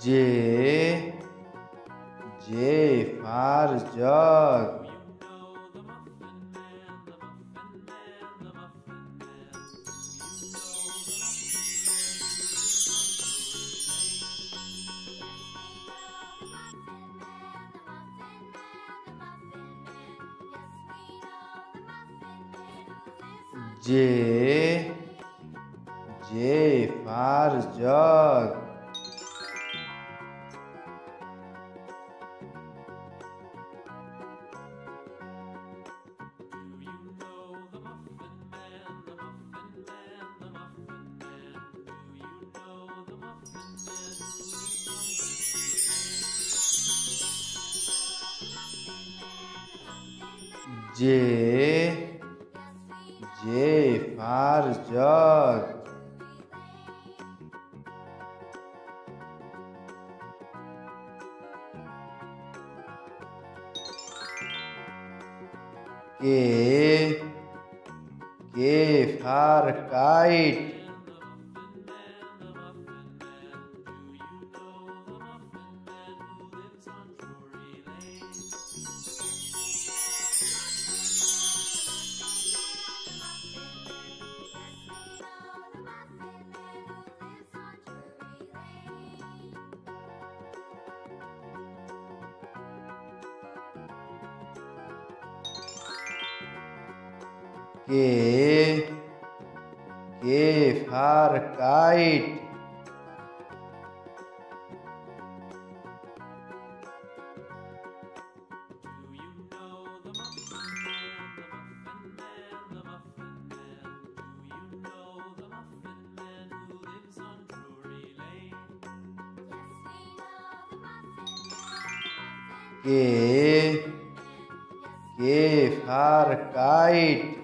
J J for jug J J for jug J J for jug K K for kite के के for kite. के के for kite.